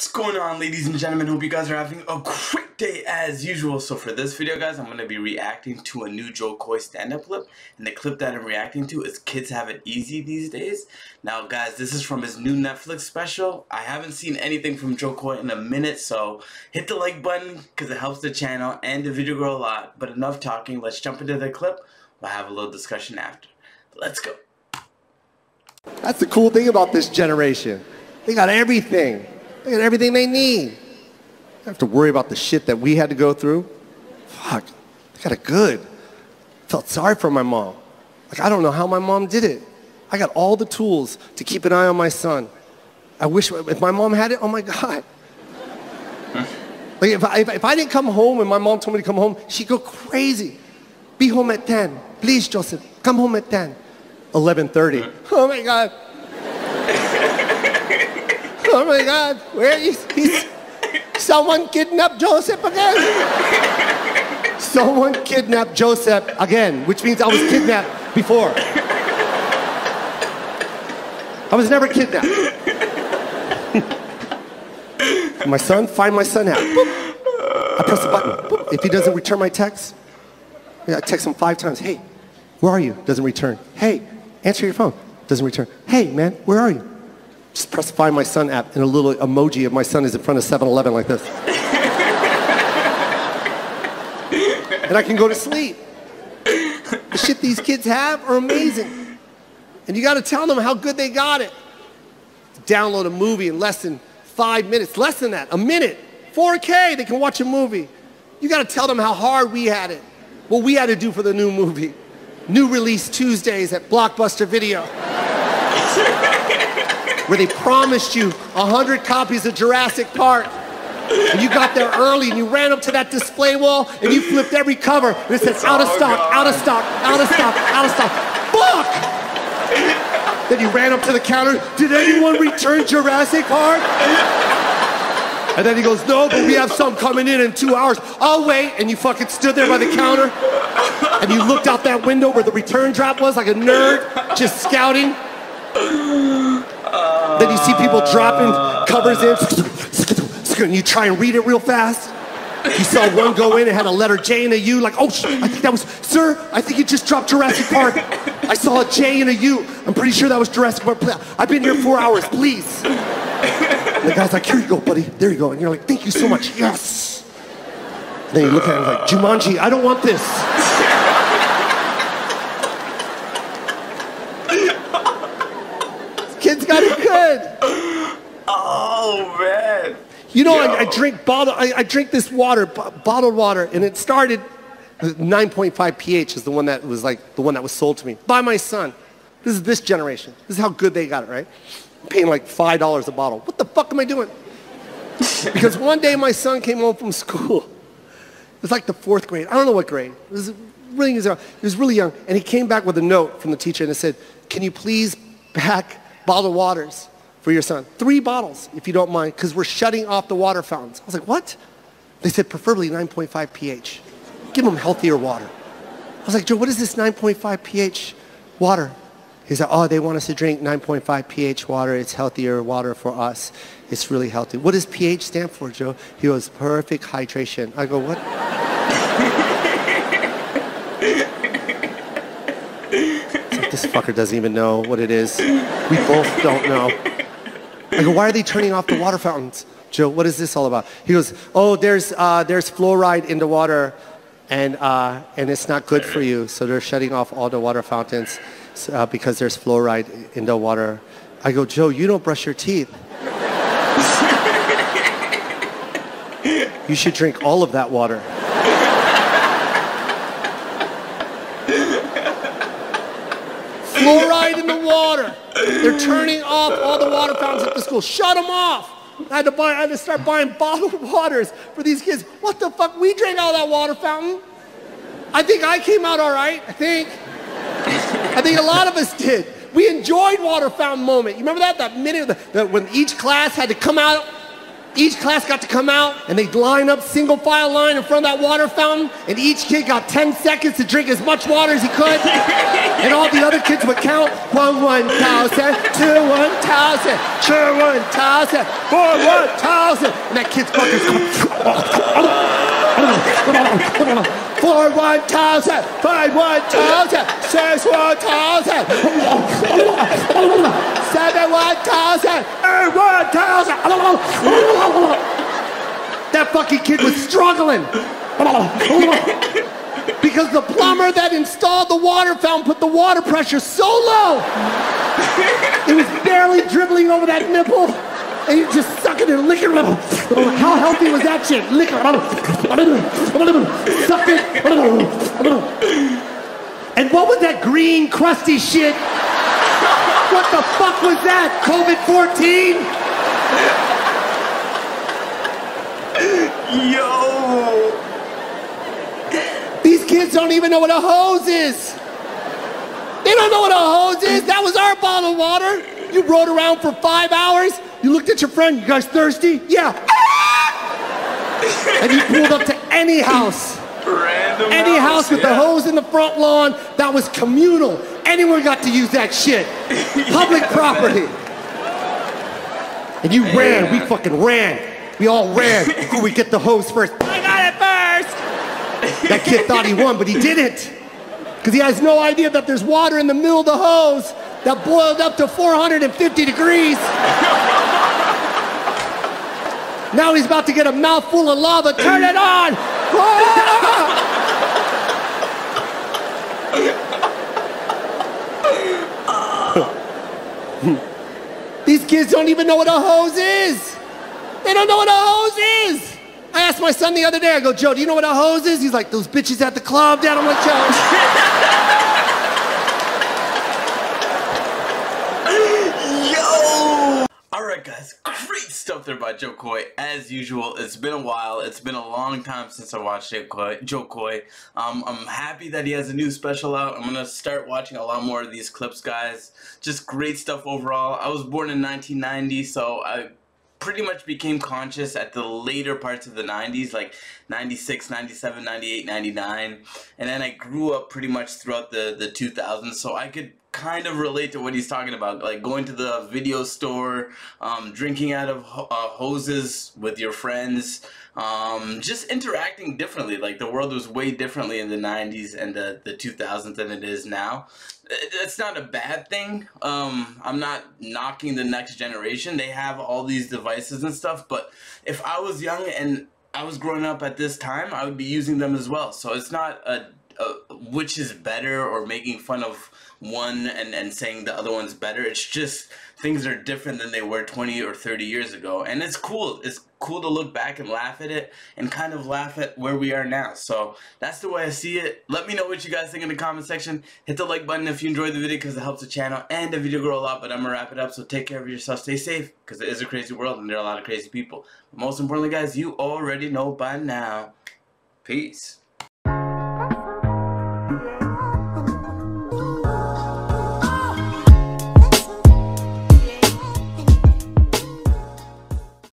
What's going on ladies and gentlemen? Hope you guys are having a great day as usual. So for this video guys, I'm going to be reacting to a new Jo Koy stand-up clip. And the clip that I'm reacting to is Kids Have It Easy These Days. Now guys, this is from his new Netflix special. I haven't seen anything from Jo Koy in a minute, so hit the like button because it helps the channel and the video grow a lot. But enough talking, let's jump into the clip. We'll have a little discussion after. Let's go. That's the cool thing about this generation. They got everything. They got everything they need. Don't have to worry about the shit that we had to go through. Fuck, they got it good. I Felt sorry for my mom. Like, I don't know how my mom did it. I got all the tools to keep an eye on my son. I wish, if my mom had it, oh my God. Like, if I, if, if I didn't come home and my mom told me to come home, she'd go crazy. Be home at 10. Please, Joseph, come home at 10. 11.30. Oh my God. Oh my God, where is he? Someone kidnapped Joseph again. Someone kidnapped Joseph again, which means I was kidnapped before. I was never kidnapped. my son, find my son out. I press the button. Boop. If he doesn't return my text, I text him five times. Hey, where are you? Doesn't return. Hey, answer your phone. Doesn't return. Hey, man, where are you? Just press Find My Son app and a little emoji of my son is in front of 7-Eleven like this. and I can go to sleep. The shit these kids have are amazing. And you gotta tell them how good they got it. Download a movie in less than five minutes, less than that, a minute. 4K, they can watch a movie. You gotta tell them how hard we had it. What we had to do for the new movie. New release Tuesdays at Blockbuster Video where they promised you 100 copies of Jurassic Park. And you got there early and you ran up to that display wall and you flipped every cover and it said oh, out of stock, out of stock, out of stock, out of stock. Fuck! Then you ran up to the counter, did anyone return Jurassic Park? And then he goes, no, but we have some coming in in two hours. I'll wait. And you fucking stood there by the counter and you looked out that window where the return drop was like a nerd, just scouting. Then you see people dropping covers in, and you try and read it real fast. You saw one go in and had a letter J and a U, like, oh, I think that was, sir, I think you just dropped Jurassic Park. I saw a J and a U. I'm pretty sure that was Jurassic Park. I've been here four hours, please. And the guy's like, here you go, buddy. There you go. And you're like, thank you so much. Yes. And then you look at him like, Jumanji, I don't want this. Kids got it good. Oh man. You know, I, I, drink bottle. I, I drink this water, bottled water, and it started. Uh, 9.5 pH is the one that was like the one that was sold to me by my son. This is this generation. This is how good they got it, right? I'm paying like five dollars a bottle. What the fuck am I doing? because one day my son came home from school. It was like the fourth grade. I don't know what grade. It was really, he was really young, and he came back with a note from the teacher, and it said, "Can you please back bottled waters for your son. Three bottles, if you don't mind, because we're shutting off the water fountains. I was like, what? They said, preferably 9.5 pH. Give them healthier water. I was like, Joe, what is this 9.5 pH water? He said, oh, they want us to drink 9.5 pH water. It's healthier water for us. It's really healthy. What does pH stand for, Joe? He goes, perfect hydration. I go, what? This fucker doesn't even know what it is. We both don't know. I go, why are they turning off the water fountains? Joe, what is this all about? He goes, oh, there's, uh, there's fluoride in the water and, uh, and it's not good for you. So they're shutting off all the water fountains uh, because there's fluoride in the water. I go, Joe, you don't brush your teeth. you should drink all of that water. fluoride in the water. They're turning off all the water fountains at the school. Shut them off. I had to buy, I had to start buying bottled waters for these kids. What the fuck? We drank all that water fountain. I think I came out all right. I think. I think a lot of us did. We enjoyed water fountain moment. You remember that? That minute that when each class had to come out Each class got to come out and they'd line up single file line in front of that water fountain and each kid got 10 seconds to drink as much water as he could. and all the other kids would count. One one thousand, two one thousand, three one thousand, four one thousand. And that kid's fucking four one thousand, five one thousand, six one thousand, seven one thousand, eight one thousand. That fucking kid was struggling. Because the plumber that installed the water fountain put the water pressure so low, it was barely dribbling over that nipple. And you just suck it lick it. How healthy was that shit? It. Suck it. And what was that green, crusty shit? What the fuck was that? COVID 14? Yo! These kids don't even know what a hose is. They don't know what a hose is. That was our bottle of water. You rode around for five hours. You looked at your friend. You guys thirsty? Yeah. and you pulled up to any house. Random Any house with the hose in the front lawn, that was communal. Anyone got to use that shit. Public property. And you ran. We fucking ran. We all ran. Who would get the hose first? I got it first. That kid thought he won, but he didn't. Because he has no idea that there's water in the middle of the hose that boiled up to 450 degrees. Now he's about to get a mouthful of lava. Turn it on! These kids don't even know what a hose is. They don't know what a hose is. I asked my son the other day, I go, Joe, do you know what a hose is? He's like, those bitches at the club, Dad. I'm like. Yo! Alright guys, great stuff there by Jo Koy. As usual, it's been a while. It's been a long time since I watched Jo Koy. Um, I'm happy that he has a new special out. I'm gonna start watching a lot more of these clips, guys. Just great stuff overall. I was born in 1990, so I pretty much became conscious at the later parts of the 90s like 96 97 98 99 and then i grew up pretty much throughout the the 2000s so i could kind of relate to what he's talking about like going to the video store um, drinking out of ho- uh, hoses with your friends um, just interacting differently like the world was way differently in the 90s and the, the 2000s than it is now it's not a bad thing. Um, I'm not knocking the next generation. They have all these devices and stuff, but if I was young and I was growing up at this time, I would be using them as well. So it's not a, a which is better or making fun of one and, and saying the other one's better. It's just things are different than they were 20 or 30 years ago. And it's cool. It's cool to look back and laugh at it and kind of laugh at where we are now. So that's the way I see it. Let me know what you guys think in the comment section. Hit the like button if you enjoyed the video because it helps the channel and the video grow a lot. But I'm going to wrap it up. So take care of yourself. Stay safe because it is a crazy world and there are a lot of crazy people. But most importantly, guys, you already know by now. Peace.